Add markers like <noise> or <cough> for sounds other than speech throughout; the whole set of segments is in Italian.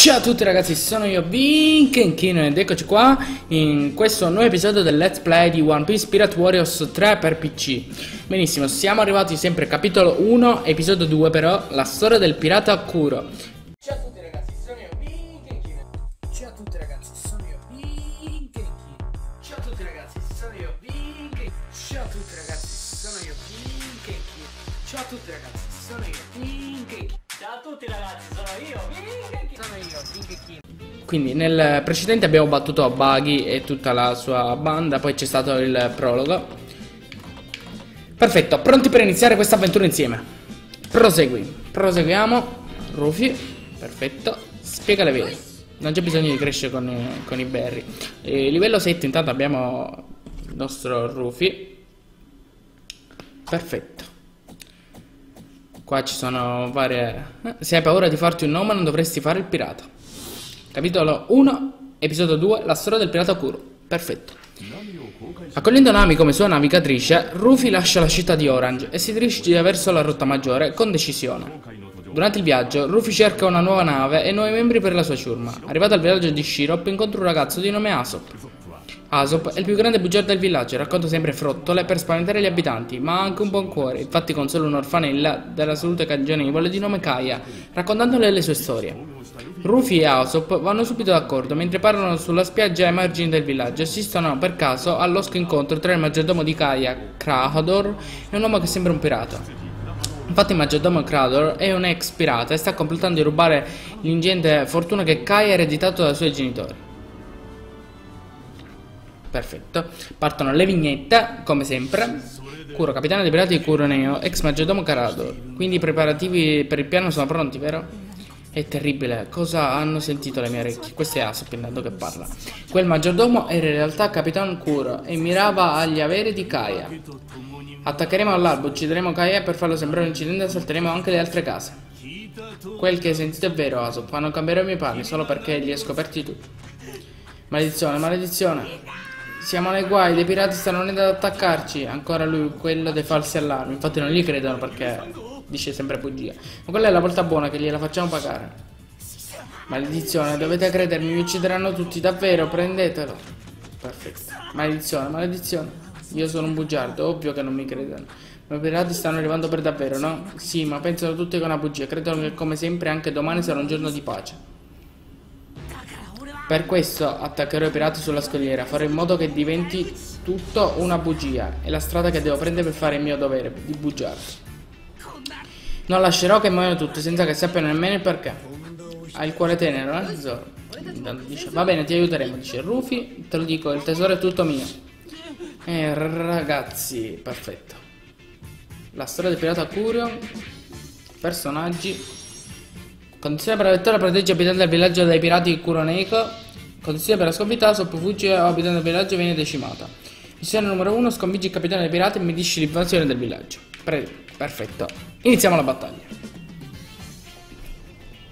Ciao a tutti ragazzi, sono io Vinkenkino ed eccoci qua in questo nuovo episodio del Let's Play di One Piece Pirate Warriors 3 per PC Benissimo, siamo arrivati sempre capitolo 1, episodio 2 però, la storia del pirata Kuro. Ciao a tutti ragazzi, sono io Vinkenkino Ciao a tutti ragazzi, sono io Vinkenkino Ciao a tutti ragazzi, sono io Vinkenkino Ciao a tutti ragazzi, sono io Vinkenkino Ciao a tutti ragazzi, sono io Vinkenkino Ciao a tutti ragazzi, sono io, Vinky. Quindi nel precedente abbiamo battuto Buggy e tutta la sua banda, poi c'è stato il prologo. Perfetto, pronti per iniziare questa avventura insieme. Prosegui, proseguiamo. Rufy, perfetto. Spiega le vele. Non c'è bisogno di crescere con, con i berry. E livello 7 intanto abbiamo il nostro Rufy. Perfetto. Qua ci sono varie... Se hai paura di farti un nome non dovresti fare il pirata. Capitolo 1, episodio 2, la storia del pirata Kuro. Perfetto. Accogliendo Nami come sua navigatrice, Rufy lascia la città di Orange e si dirige verso la rotta maggiore con decisione. Durante il viaggio, Rufy cerca una nuova nave e nuovi membri per la sua ciurma. Arrivato al villaggio di Shirop, incontra un ragazzo di nome Asop. Asop è il più grande bugiardo del villaggio racconta sempre frottole per spaventare gli abitanti, ma ha anche un buon cuore, infatti consola un'orfanella della salute cagionevole di nome Kaya, raccontandole le sue storie. Rufy e Asop vanno subito d'accordo mentre parlano sulla spiaggia ai margini del villaggio assistono per caso all'osco incontro tra il maggiordomo di Kaya, Krahador, e un uomo che sembra un pirata. Infatti il maggiordomo Krador è un ex pirata e sta completando di rubare l'ingente fortuna che Kaya ha ereditato dai suoi genitori. Perfetto. Partono le vignette, come sempre. Kuro, capitano dei pirati di Kuroneo, ex maggiordomo Karador. Quindi i preparativi per il piano sono pronti, vero? È terribile, cosa hanno sentito le mie orecchie? Questo è Asop intanto che parla. Quel maggiordomo era in realtà Capitan Kuro e mirava agli averi di Kaya. Attaccheremo all'albo, uccideremo Kaya e per farlo sembrare un incidente assalteremo anche le altre case. Quel che hai sentito è vero, Asop. Non cambierò i miei panni solo perché li hai scoperti tu. Maledizione, maledizione. Siamo nei guai, dei pirati stanno venendo ad attaccarci. Ancora lui, quello dei falsi allarmi. Infatti non gli credono perché dice sempre bugia. Ma quella è la volta buona che gliela facciamo pagare. Maledizione, dovete credermi, mi uccideranno tutti, davvero, prendetelo. Perfetto. Maledizione, maledizione. Io sono un bugiardo, ovvio che non mi credono. Ma i pirati stanno arrivando per davvero, no? Sì, ma pensano tutti che è una bugia. Credono che come sempre anche domani sarà un giorno di pace. Per questo attaccherò i pirati sulla scogliera, farò in modo che diventi tutto una bugia. È la strada che devo prendere per fare il mio dovere di bugiardo. Non lascerò che muoiano tutti senza che sappiano nemmeno il perché. Hai il cuore tenero, eh? Zoro. Dice, va bene, ti aiuteremo. Dice Rufy, te lo dico, il tesoro è tutto mio. Eh, ragazzi, perfetto. La storia del pirata Curio. Personaggi. Condizione per la lettura protegge abitanti del villaggio dai pirati di Kuroneko. Condizione per la sconfitta, soppofugge o abitante del villaggio viene decimata. Missione numero 1, sconfiggi il capitano dei pirati e impedisci l'invasione del villaggio. Pre- perfetto. Iniziamo la battaglia.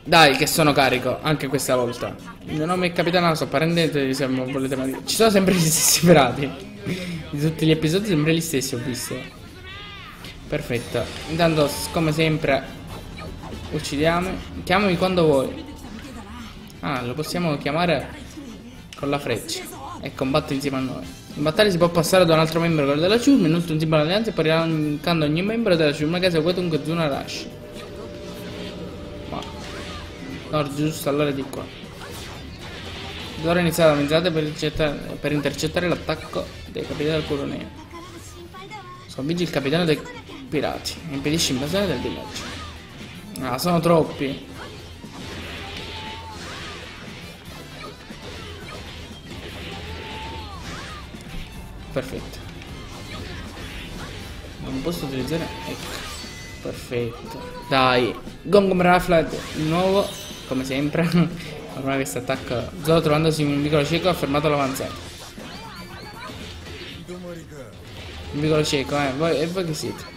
Dai, che sono carico, anche questa volta. Il mio nome è Capitano Aso, prendetevi se volete mai. Ci sono sempre gli stessi pirati. Di tutti gli episodi sempre gli stessi ho visto. Perfetto. Intanto, come sempre, uccidiamo. Chiamami quando vuoi. Ah, lo possiamo chiamare con la freccia. E combatte insieme a noi. In battaglia si può passare da un altro membro quello della ciurma, inoltre un simbolo alleanza e poi rilancando ogni membro della ciurma che segue dunque Zuna Rush. Ma... No, giusto, allora di qua. D'ora iniziare la mezzata per, per intercettare l'attacco dei capitani del Coroneo. Sconfiggi il capitano dei pirati e impedisci l'invasione del villaggio. Ah, sono troppi. Perfetto. Non posso utilizzare. Ecco. Perfetto. Dai. Gong Raflet di nuovo. Come sempre. <laughs> Ormai questo attacco. Zoro trovandosi in un piccolo cieco ha fermato l'avanzata. Un piccolo cieco, eh. Voi, e voi che siete?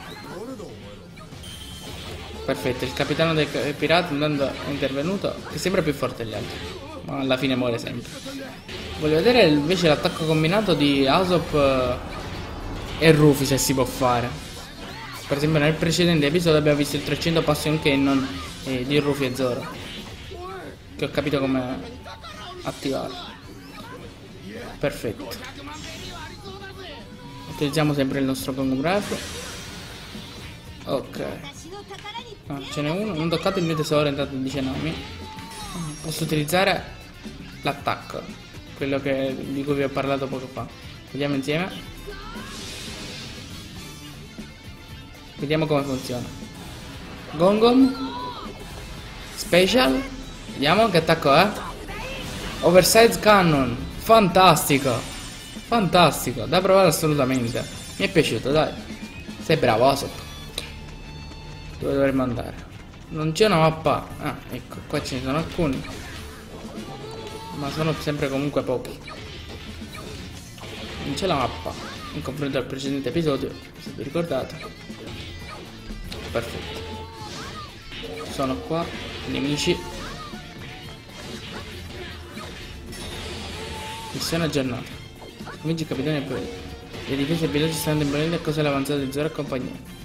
Perfetto, il capitano dei pirati intanto è intervenuto. Che sembra più forte degli altri. Ma alla fine muore sempre. Voglio vedere invece l'attacco combinato di Asop eh, e Rufy se si può fare. Per esempio nel precedente episodio abbiamo visto il 300 Passion Cannon eh, di Rufy e Zoro. Che ho capito come attivare. Perfetto. Utilizziamo sempre il nostro conglomerafo. Ok. Ah, ce n'è uno. Non toccate il mio tesoro, intanto dice Nami. Posso utilizzare l'attacco. Quello che, di cui vi ho parlato poco fa. Vediamo insieme. Vediamo come funziona. Gongom. Special. Vediamo che attacco è. Oversize Cannon. Fantastico. Fantastico. Da provare assolutamente. Mi è piaciuto, dai. Sei bravo, Asop. Dove dovremmo andare? Non c'è una mappa. Ah, ecco, qua ce ne sono alcuni. Ma sono sempre comunque pochi. Non c'è la mappa. In confronto al precedente episodio, se vi ricordate. Perfetto. Sono qua, nemici. Missione aggiornata. Cominci capitano e poi. Le difese e villaggi stanno imponendo a causa dell'avanzata di Zoro e compagnia.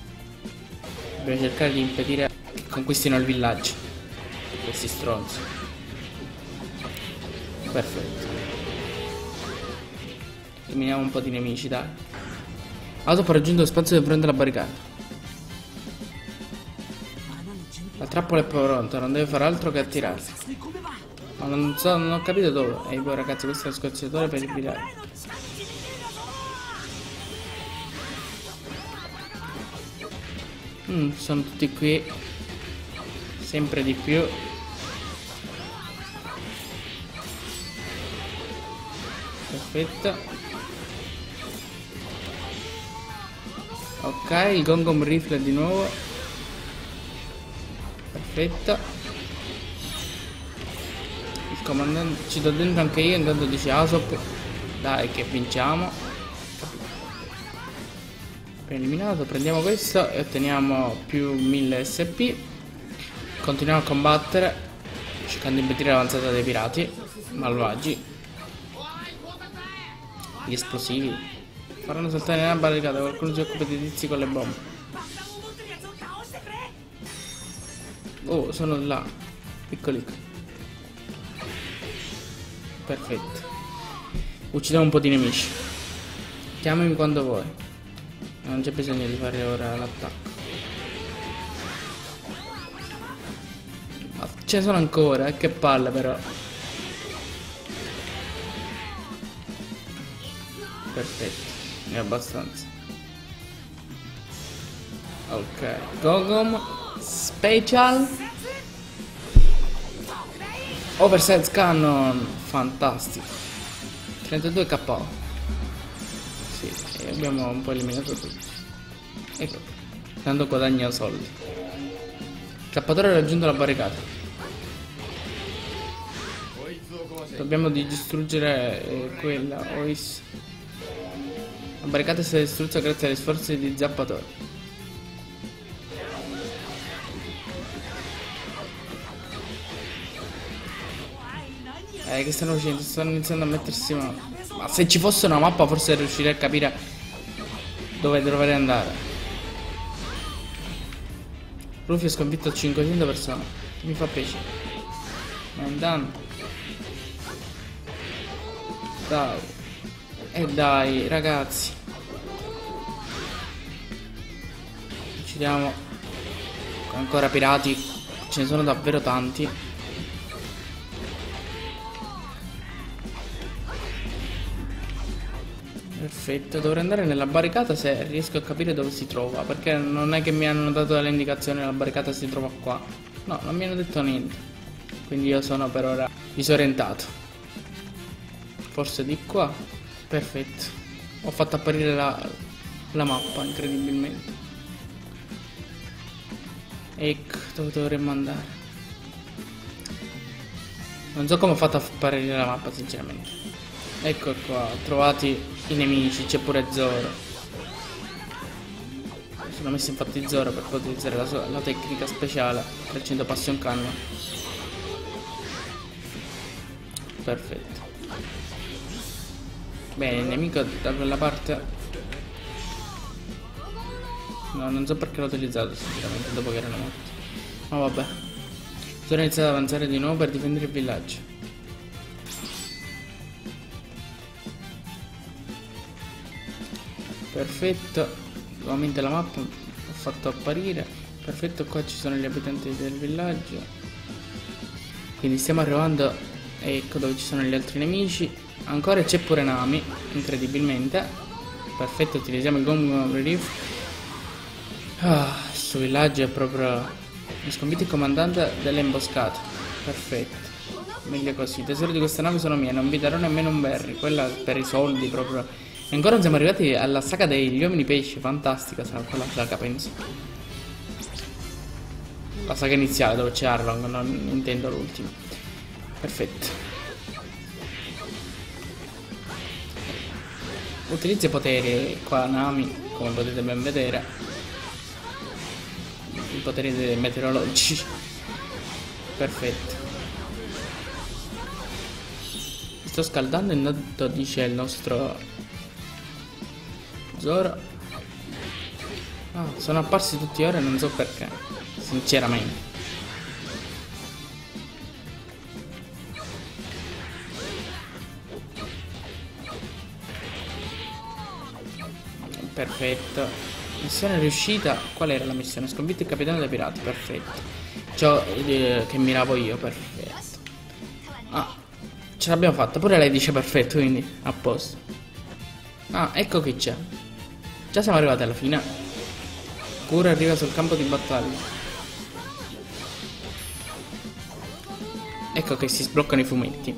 Dobbiamo cercare di impedire che conquistino il villaggio. Questi stronzi. Perfetto. Eliminiamo un po' di nemici, dai. Auto ha raggiunto lo spazio di fronte alla barricata. La trappola è pronta, non deve fare altro che attirarsi. Ma non so, non ho capito dove. Ehi, poi ragazzi, questo è lo scorciatore per il villaggio. Mm, sono tutti qui. Sempre di più. Perfetto. Ok, il gongom rifle di nuovo. Perfetto. Il comandante ci do dentro anche io, intanto dice Asop. Dai che vinciamo. Eliminato, prendiamo questo e otteniamo più 1000 SP. Continuiamo a combattere, cercando di impedire l'avanzata dei pirati malvagi. Gli esplosivi. Faranno saltare nella barricata, qualcuno si occupa di tizi con le bombe. Oh, sono là. Piccoli. Perfetto. Uccidiamo un po' di nemici. Chiamami quando vuoi. Non c'è bisogno di fare ora l'attacco. Ma ce ne sono ancora, eh, che palle però. Perfetto, ho abbastanza. Ok, Gogom Special Oversize Cannon Fantastico 32 KO Sì, e abbiamo un po' eliminato tutti Ecco Tanto guadagno soldi. Cappatore ha raggiunto la barricata. Dobbiamo distruggere eh, quella Ois. La barricata è stata distrutta grazie agli sforzi di Zappatore Eh, che stanno facendo? Stanno iniziando a mettersi male. Ma se ci fosse una mappa forse riuscirei a capire dove dovrei andare. Rufio ha sconfitto 500 persone. Mi fa piacere. Ma intanto. Dai. E eh dai, ragazzi. Uccidiamo ancora pirati. Ce ne sono davvero tanti. Perfetto, dovrei andare nella barricata se riesco a capire dove si trova, perché non è che mi hanno dato le indicazioni la barricata si trova qua. No, non mi hanno detto niente. Quindi io sono per ora disorientato. Forse di qua. Perfetto. Ho fatto apparire la, la mappa, incredibilmente. Ecco, dove dovremmo andare. Non so come ho fatto a apparire la mappa, sinceramente. Ecco qua, trovati i nemici, c'è pure Zoro. Sono messo infatti Zoro per poter utilizzare la, sua, la tecnica speciale 300 Passion Cannon. Perfetto. Bene, il nemico da quella parte... No, non so perché l'ho utilizzato sinceramente dopo che erano morti. Ma vabbè. Sono iniziato ad avanzare di nuovo per difendere il villaggio. Perfetto. Nuovamente la mappa ho fatto apparire. Perfetto, qua ci sono gli abitanti del villaggio. Quindi stiamo arrivando. Ecco dove ci sono gli altri nemici. Ancora c'è pure Nami, incredibilmente. Perfetto, utilizziamo il Gong Relief. Ah, questo villaggio è proprio... Mi sconfitto il comandante delle imboscate. Perfetto. Meglio così. I tesori di questa nave sono mie, non vi darò nemmeno un berry. Quella per i soldi proprio. E ancora non siamo arrivati alla saga degli uomini pesci. Fantastica sarà quella saga, penso. La saga iniziale dove c'è Arlong, non intendo l'ultima. Perfetto. Utilizza i poteri qua Nami, come potete ben vedere. I poteri meteorologici. Perfetto. Mi sto scaldando intanto dice il nostro Zoro. Ah, sono apparsi tutti ora e non so perché. Sinceramente. Perfetto. Missione riuscita. Qual era la missione? Sconfitto il capitano dei pirati. Perfetto. Ciò eh, che miravo io. Perfetto. Ah, ce l'abbiamo fatta. Pure lei dice perfetto, quindi a posto. Ah, ecco che c'è. Già siamo arrivati alla fine. Pure arriva sul campo di battaglia. Ecco che si sbloccano i fumetti.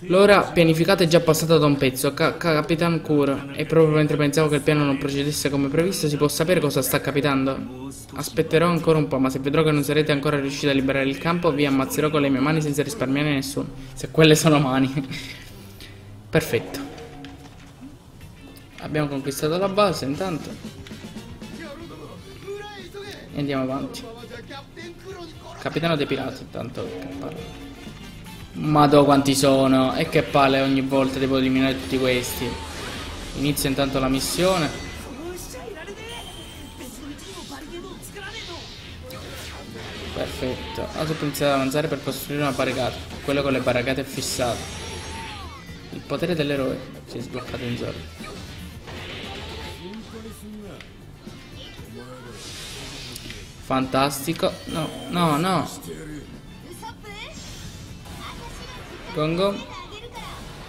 L'ora pianificata è già passata da un pezzo. Ca Capitan Cura. E proprio mentre pensavo che il piano non procedesse come previsto, si può sapere cosa sta capitando? Aspetterò ancora un po', ma se vedrò che non sarete ancora riusciti a liberare il campo, vi ammazzerò con le mie mani senza risparmiare nessuno. Se quelle sono mani. <laughs> Perfetto. Abbiamo conquistato la base intanto. E andiamo avanti. Capitano dei pirati, intanto che parla. Madò quanti sono E che palle ogni volta devo eliminare tutti questi Inizia intanto la missione Perfetto Adesso iniziare ad avanzare per costruire una barricata Quello con le barricate è fissato Il potere dell'eroe Si è sbloccato in Zoro Fantastico No, no, no Gongo.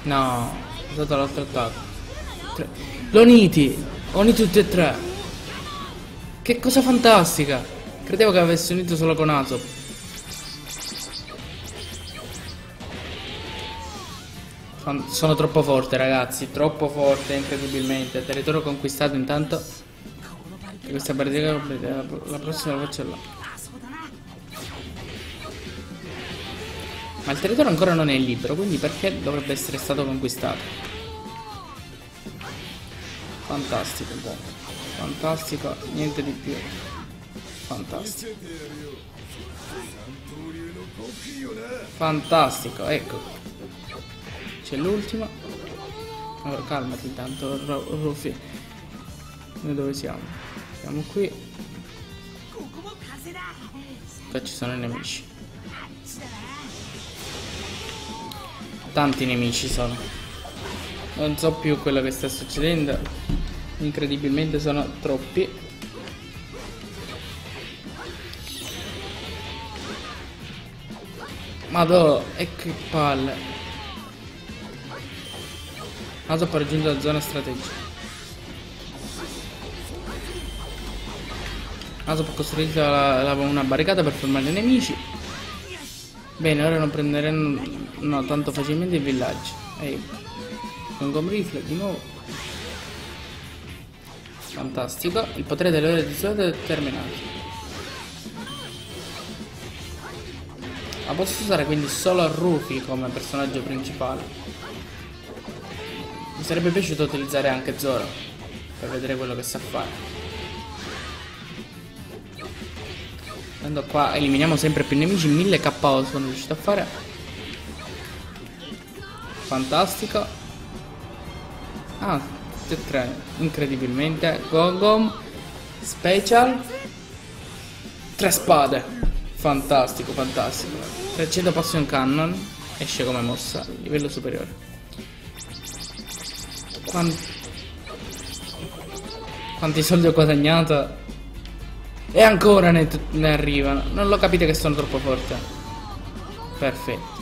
No, è stato l'altro attacco. Tre. L'Oniti! Uniti tutti e tre. Che cosa fantastica! Credevo che avessi unito solo con Azop. Sono troppo forte ragazzi, troppo forte, incredibilmente. Territorio conquistato intanto. Questa partita la prossima la faccio là. Ma il territorio ancora non è libero, quindi perché dovrebbe essere stato conquistato? Fantastico, buono. Fantastico, niente di più. Fantastico. Fantastico, ecco. C'è l'ultimo. Allora, calmati intanto, Ruffy. Noi dove siamo? Siamo qui. Qua ci sono i nemici. Tanti nemici sono. Non so più quello che sta succedendo. Incredibilmente sono troppi. Madò, e che palle. Adesso ho raggiunto la zona strategica. Adesso ho costruito la, la, una barricata per fermare i nemici. Bene, ora non prenderanno tanto facilmente il villaggio. Ehi, con Gom di nuovo. Fantastico, il potere dell'ora di solito è terminato. Ma posso usare quindi solo Rufy come personaggio principale. Mi sarebbe piaciuto utilizzare anche Zoro per vedere quello che sa fare. Andando qua eliminiamo sempre più nemici 1000 KO sono riuscito a fare Fantastico Ah, tutti e tre Incredibilmente Gogom Special Tre spade Fantastico, fantastico. 300 Passion Cannon. Esce come mossa, livello superiore. Quanti, Quanti soldi ho guadagnato? E ancora ne, ne arrivano. Non lo capite che sono troppo forte. Perfetto.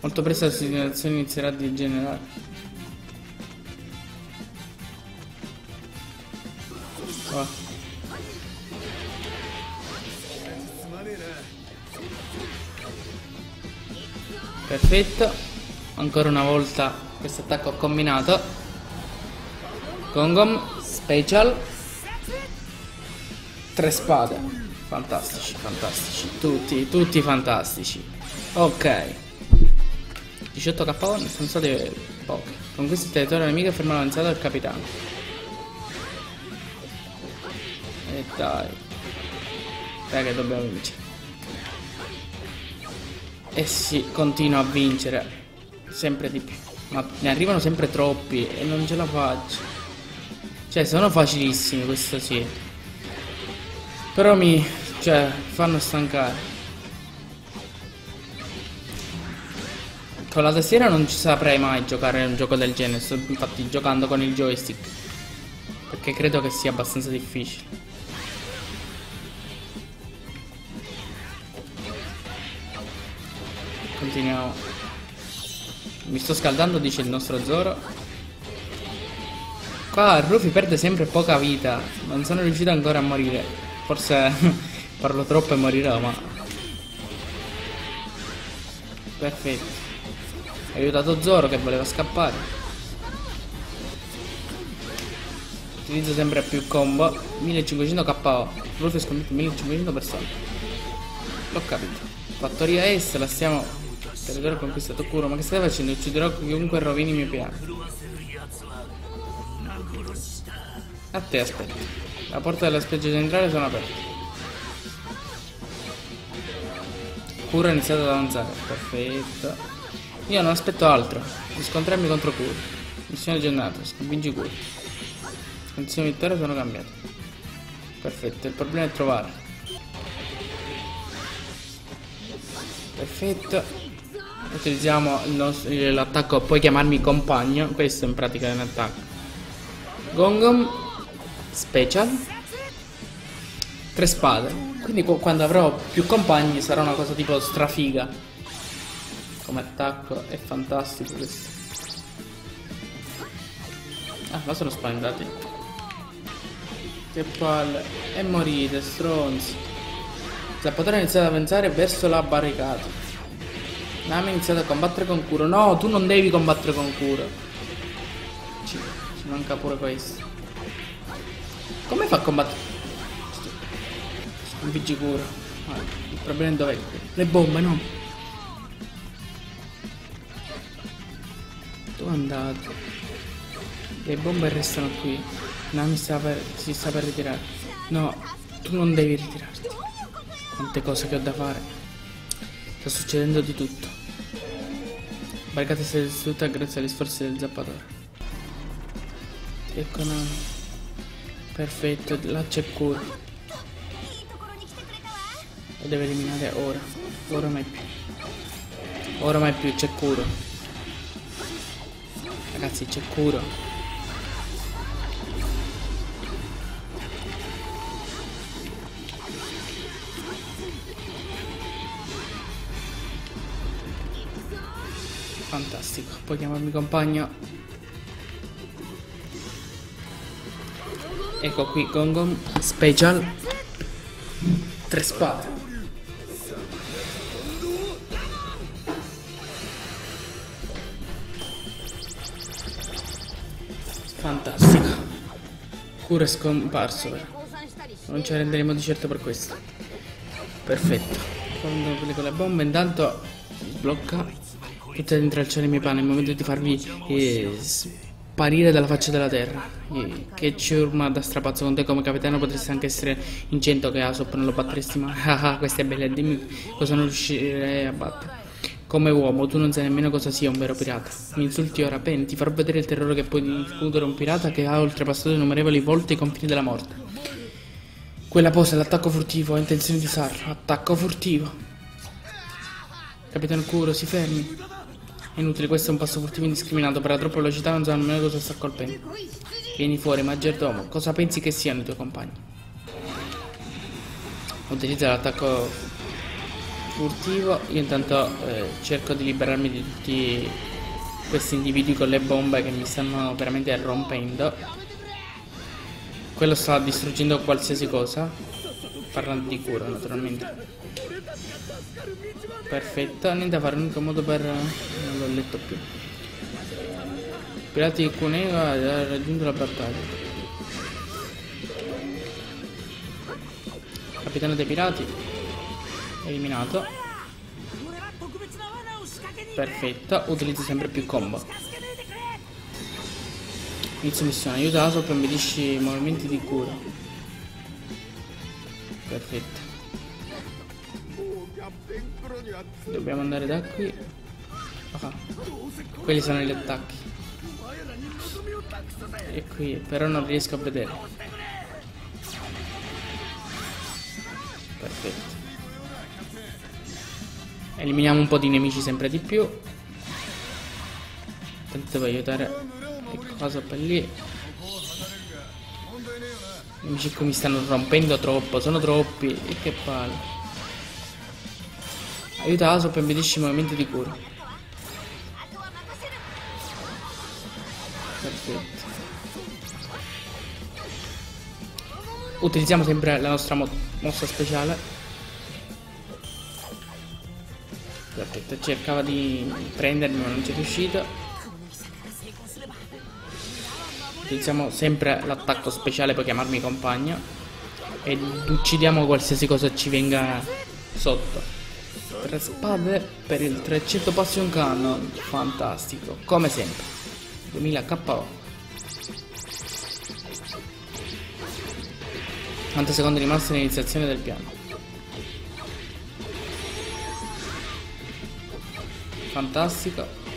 Molto presto la situazione inizierà a degenerare. Oh. Perfetto. Ancora una volta questo attacco combinato. Gongom Special. Tre spade. Fantastici, fantastici. Tutti, tutti fantastici. Ok. 18 KO ne sono state poche. Conquista il territorio nemico e ferma l'avanzata del capitano. E dai. Dai che dobbiamo vincere. E sì, continua a vincere. Sempre di più. Ma ne arrivano sempre troppi e non ce la faccio. Cioè, sono facilissimi, questo sì. Però mi... Cioè, fanno stancare. Con la tastiera non ci saprei mai giocare un gioco del genere. Sto infatti giocando con il joystick. Perché credo che sia abbastanza difficile. Continuiamo. Mi sto scaldando, dice il nostro Zoro. Qua Rufy perde sempre poca vita. Non sono riuscito ancora a morire. Forse <laughs> parlo troppo e morirò, ma... Perfetto. Ho aiutato Zoro che voleva scappare. Utilizzo sempre più combo. 1500 KO. Rufy sconfitto 1500 persone. L'ho capito. Fattoria est, la stiamo Territorio conquistato Kuro, ma che stai facendo? Ucciderò chiunque rovini i miei piani. A te aspetta. La porta della spiaggia centrale sono aperte. Kuro ha iniziato ad avanzare. Perfetto. Io non aspetto altro. Di scontrarmi contro Kuro. Missione giornata. Sconfiggi Kuro. Condizioni vittoria sono cambiate. Perfetto. Il problema è trovare. Perfetto utilizziamo l'attacco puoi chiamarmi compagno questo in pratica è un attacco. Gongom Special. Tre spade. Quindi quando avrò più compagni sarà una cosa tipo strafiga. Come attacco è fantastico questo. Ah ma sono spaventati. Che palle. E morite stronzi. Zappatore ha iniziato a pensare verso la barricata Nami ha iniziato a combattere con Kuro. No, tu non devi combattere con Kuro. Ci, ci manca pure questo. Come fa a combattere? Sconfiggi Kuro. Ah, il problema è dov'è? Le bombe, no? Dove è andato? Le bombe restano qui. Nami sta per, si sta per ritirare. No, tu non devi ritirarti. Quante cose che ho da fare. Sta succedendo di tutto. Barricata è stata distrutta grazie agli sforzi del zappatore. No. Perfetto, là c'è cura. Lo deve eliminare ora. Ora mai più. Ora mai più, c'è cura. Ragazzi, c'è cura. Fantastico, puoi chiamarmi compagno. Ecco qui Gongon Special. Tre spade. Fantastico. Cura è scomparso però. Non ci renderemo di certo per questo. Perfetto. Quando con le bombe intanto sblocca Tutte dentro al cielo miei panni, è il momento di farvi eh, sparire dalla faccia della terra. Eh, che ciurma da strapazzo con te come capitano potresti anche essere incento che Asop non lo batteresti mai. <laughs> Ah, ah, questa è bella, dimmi cosa non riuscirei a battere. Come uomo, tu non sai nemmeno cosa sia un vero pirata. Mi insulti ora, Ben, ti farò vedere il terrore che può includere un pirata che ha oltrepassato innumerevoli volte i confini della morte. Quella posa è l'attacco furtivo, ha intenzione di usarlo. Attacco furtivo. Capitano Kuro, si fermi. È inutile, questo è un passo furtivo indiscriminato. Per la troppa velocità non sa nemmeno cosa sta colpendo. Vieni fuori, maggiordomo. Cosa pensi che siano i tuoi compagni? Utilizza l'attacco furtivo io intanto eh, cerco di liberarmi di tutti questi individui con le bombe che mi stanno veramente rompendo quello sta distruggendo qualsiasi cosa parlando di cura naturalmente. Perfetto niente da fare l'unico modo per non l'ho letto più. Pirati di Cunega ha raggiunto la battaglia. Capitano dei pirati eliminato. Perfetto utilizzo sempre più combo. Inizio missione aiuta Asop e impedisci i movimenti di cura perfetto. Dobbiamo andare da qui. Ah, quelli sono gli attacchi. E qui però non riesco a vedere. Perfetto. Eliminiamo un po' di nemici sempre di più. Tanto devo aiutare che cosa per lì. I nemici qui mi stanno rompendo troppo, sono troppi. E che palle. Aiuta Aso per impedisci i movimenti di cura. Perfetto. Utilizziamo sempre la nostra mo mossa speciale. Perfetto, cercava di prendermi ma non ci è riuscito. Utilizziamo sempre l'attacco speciale per chiamarmi compagno. E uccidiamo qualsiasi cosa ci venga sotto. Tre spade per il 300 Passion Cannon. Fantastico, come sempre. 2000 KO. Quante secondi rimaste all'iniziazione del piano? fantastico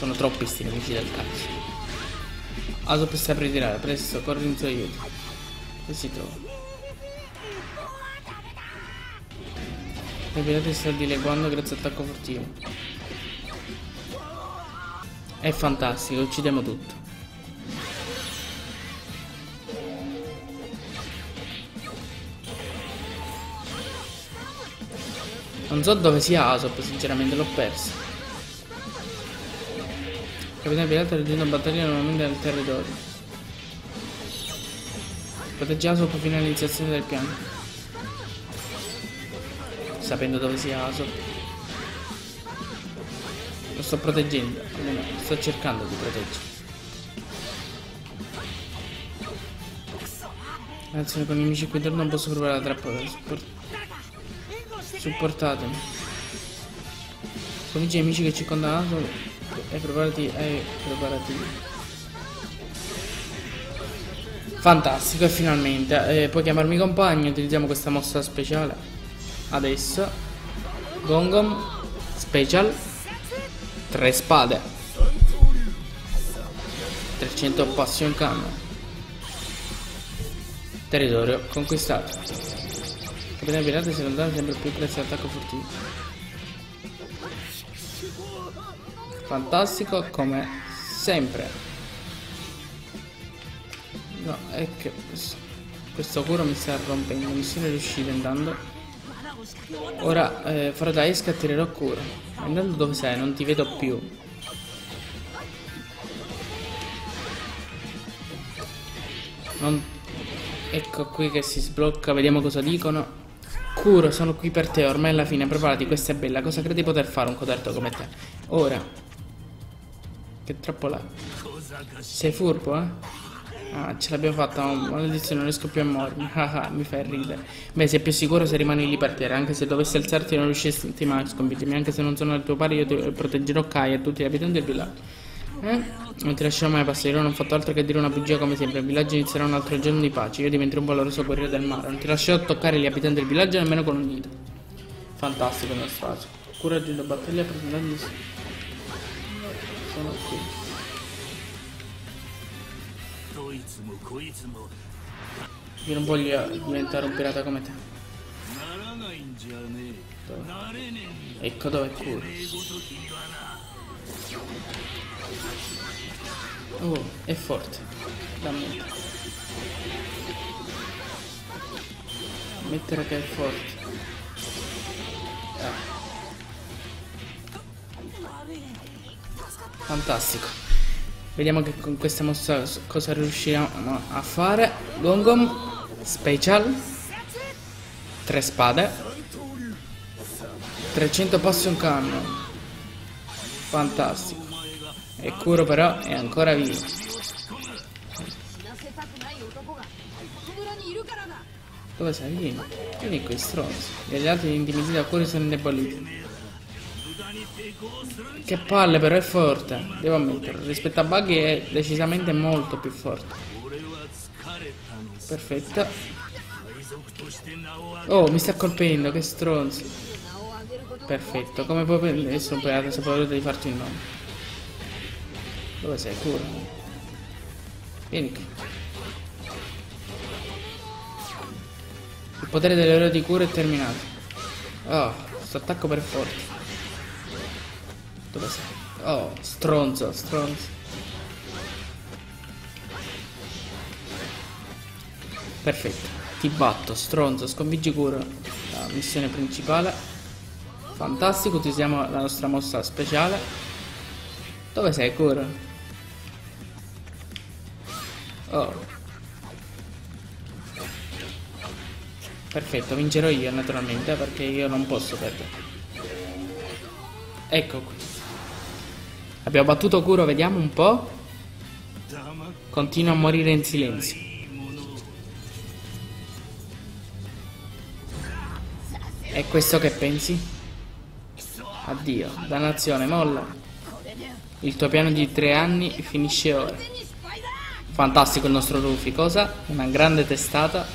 sono troppi sti nemici del cazzo. Sta per ritirare presto corri in suo aiuto. Si trova? Il si sta dileguando grazie all'attacco furtivo è fantastico uccidiamo tutto. Non so dove sia Asop, sinceramente l'ho perso. Capitano Pirata raggiunge una battaglia normalmente nel territorio. Protegge Asop fino all'iniziazione del piano. Sapendo dove sia Asop. Lo sto proteggendo, almeno sto cercando di proteggere. Azione con i nemici qui dentro non posso provare la trappola. Supportatemi. Con i amici che ci condannano e preparati e preparati. Fantastico e finalmente eh, puoi chiamarmi compagno, utilizziamo questa mossa speciale. Adesso Gongom Special 3 spade 300 Passion Cannon Territorio conquistato Capitano Pirata si allontana sempre più grazie all'attacco furtivo. Fantastico come sempre. No, è che questo curo mi sta rompendo, mi sono riuscito andando. Ora eh, farò da esca e tirerò curo. Andando dove sei? Non ti vedo più. Non... Ecco qui che si sblocca, vediamo cosa dicono. Curo, sono qui per te, ormai alla fine, preparati, questa è bella. Cosa credi di poter fare un coderto come te? Ora. Che troppo là. Sei furbo, eh? Ah, ce l'abbiamo fatta, oh, maledizione, non riesco più a muovermi. <laughs> Ah, ah, mi fai ridere. Beh, sei più sicuro se rimani lì per terra, anche se dovessi alzarti non riuscissi mai a sconfiggermi, anche se non sono al tuo pari, io ti proteggerò Kai e tutti gli abitanti del villaggio. Eh? Non ti lascerò mai passare, loro non ho fatto altro che dire una bugia come sempre. Il villaggio inizierà un altro giorno di pace. Io diventerò un valoroso guerriero del mare. Non ti lascerò toccare gli abitanti del villaggio nemmeno con un nido. Fantastico aso. Coraggio da battaglia presentati sono qui. Io non voglio diventare un pirata come te. Dove? Ecco dove corri. Oh, è forte. Dammi. Mettere che è forte. Ah. Fantastico. Vediamo che con questa mossa cosa riusciamo a fare. Gongom, special, tre spade, 300 passi un canno. Fantastico. E curo però è ancora vivo. Dove sei? Vieni. Vieni qui, stronzo. E gli altri intimiditi da Kuro sono indeboliti. Che palle però è forte. Devo ammettere Rispetto a Buggy è decisamente molto più forte. Perfetto. Oh mi sta colpendo Che stronzo. Perfetto Come puoi prendere eh, Adesso poi di farti un nome. Dove sei? Cura. Vieni qui. Il potere dell'eroe di cura è terminato. Oh Sto attacco per forza. Dove sei? Oh, stronzo, stronzo. Perfetto. Ti batto, stronzo, sconfiggi cura. La missione principale. Fantastico, utilizziamo la nostra mossa speciale. Dove sei, cura? Oh. Perfetto, vincerò io naturalmente perché io non posso perdere. Ecco qui. Abbiamo battuto Kuro, vediamo un po'. Continua a morire in silenzio. È questo che pensi? Addio, dannazione, molla. Il tuo piano di tre anni finisce ora. Fantastico il nostro Rufy, cosa? Una grande testata.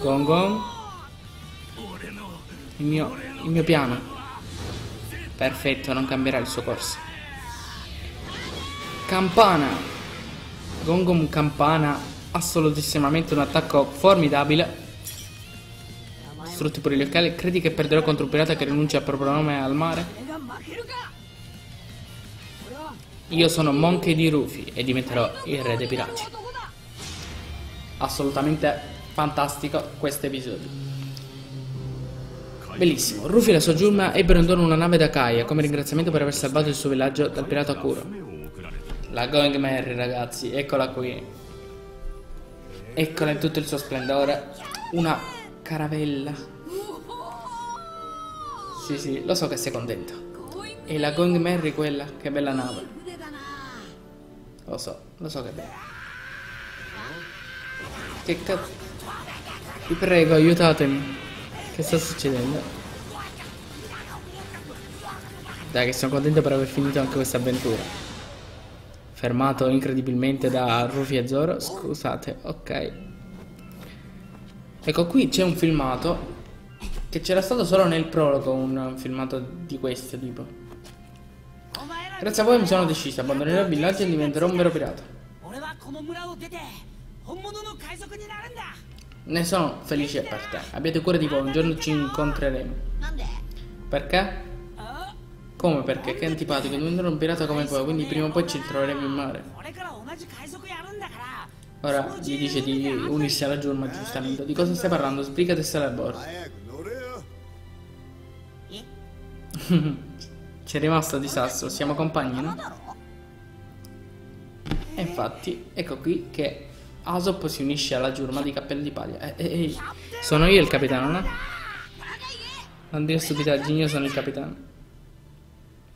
Gong gong. Il mio, il mio piano. Perfetto, non cambierà il suo corso. Campana. Gongom Campana assolutissimamente un attacco formidabile. Distrutti pure gli occhiali. Credi che perderò contro un pirata che rinuncia al proprio nome al mare? Io sono Monkey di Rufy e diventerò il re dei pirati. Assolutamente fantastico questo episodio. Bellissimo. Rufy e la sua giurma ebbero in dono una nave da Kaia come ringraziamento per aver salvato il suo villaggio dal pirata Kuro. La Going Merry, ragazzi, eccola qui. Eccola in tutto il suo splendore. Una caravella. Sì, sì, lo so che sei contenta. E la Going Merry quella, che bella nave. Lo so, lo so che è bella. Che cazzo... Vi prego, aiutatemi. Che sta succedendo? Dai, che sono contento per aver finito anche questa avventura. Fermato incredibilmente da Rufy e Zoro. Scusate, ok. Ecco, qui c'è un filmato. Che c'era stato solo nel prologo un filmato di questo tipo. お前ら Grazie a voi mi sono deciso, abbandonerò il villaggio e diventerò un vero pirata. 俺はこの村を出て本物の海賊になるんだ ne sono felice per te. Abbiate cura di voi, un giorno ci incontreremo. Perché? Come perché? Che antipatico, diventare un pirata come voi, quindi prima o poi ci troveremo in mare. Ora gli dice di unirsi alla giurma, giustamente. Di cosa stai parlando? Sbrigati e sale a bordo. Ah, ecco, C'è <laughs> rimasto disastro, siamo compagni, no? E infatti, ecco qui che Asop si unisce alla giurma di cappelli di paglia. Eh, eh, eh, sono io il capitano, no? Non dire stupidaggini, io sono il capitano.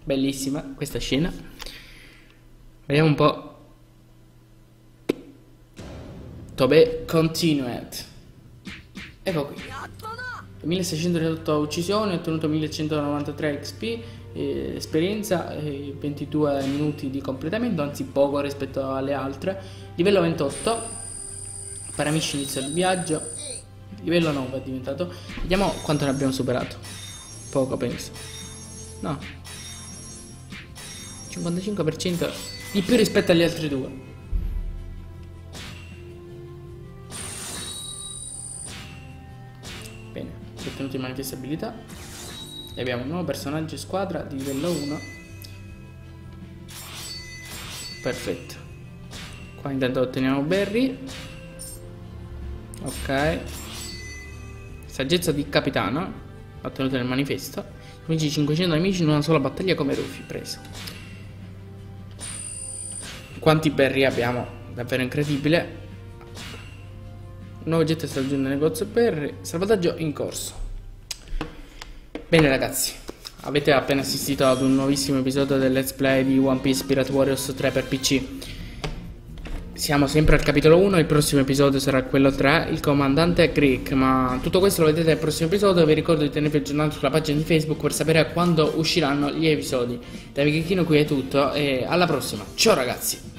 Bellissima questa scena. Vediamo un po'. Tobe continued. Ecco qui. 1608 uccisioni, ottenuto 1193 XP, eh, esperienza, eh, 22 minuti di completamento, anzi poco rispetto alle altre. Livello 28, per amici inizio il viaggio. Livello 9 è diventato. Vediamo quanto ne abbiamo superato. Poco penso. No. 55% di più rispetto agli altri due. Bene, ottenuto in manifestabilità. E abbiamo un nuovo personaggio in squadra di livello 1. Perfetto. Qua intanto otteniamo Barry. Ok. Saggezza di capitano. Ottenuto nel manifesto. Vinci 500 nemici in una sola battaglia come Rufy. Preso. Quanti berry abbiamo? Davvero incredibile. Un nuovo oggetto sta raggiungendo il negozio berry. Salvataggio in corso. Bene ragazzi, avete appena assistito ad un nuovissimo episodio del Let's Play di One Piece Pirate Warriors 3 per PC. Siamo sempre al capitolo 1, il prossimo episodio sarà quello 3, il comandante Greek, ma tutto questo lo vedete nel prossimo episodio, vi ricordo di tenervi aggiornati sulla pagina di Facebook per sapere quando usciranno gli episodi. Da Vichino qui è tutto e alla prossima, ciao ragazzi!